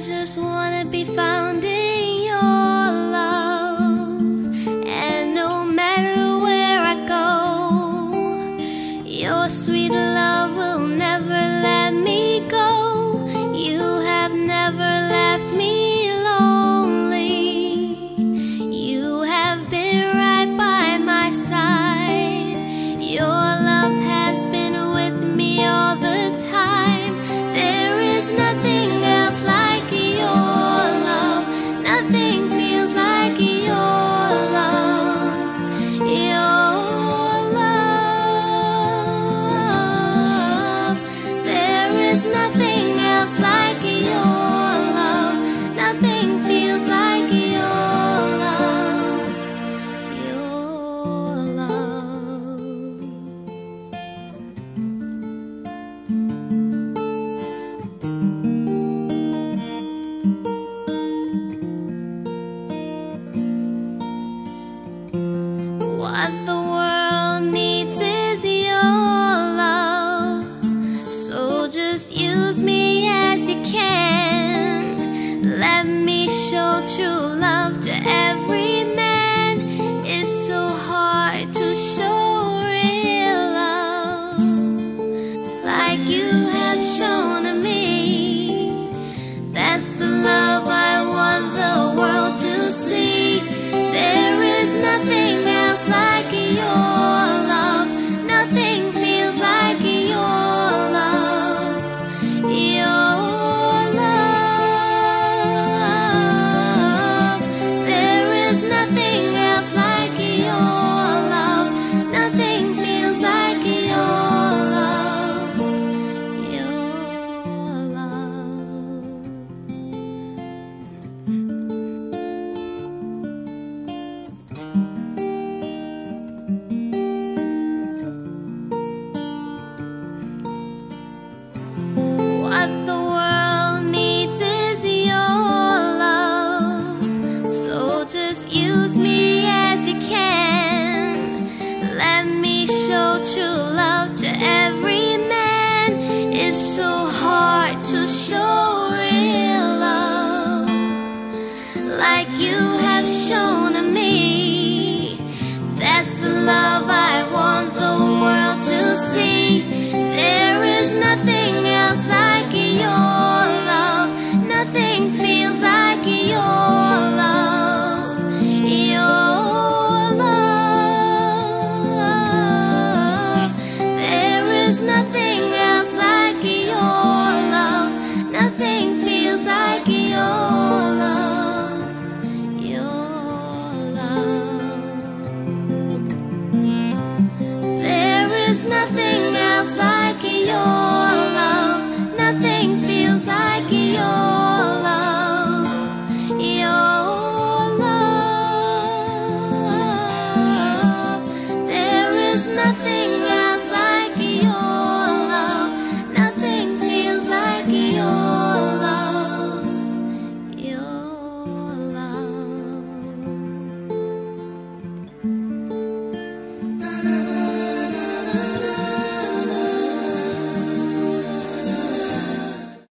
just wanna be found in your love. And no matter where I go, your sweet love will never let me go. You have never nothing else like your show true love to every man. It's so hard to show real love like you have shown to me. That's the like you have shown to me. That's the love I want the world to see. nothing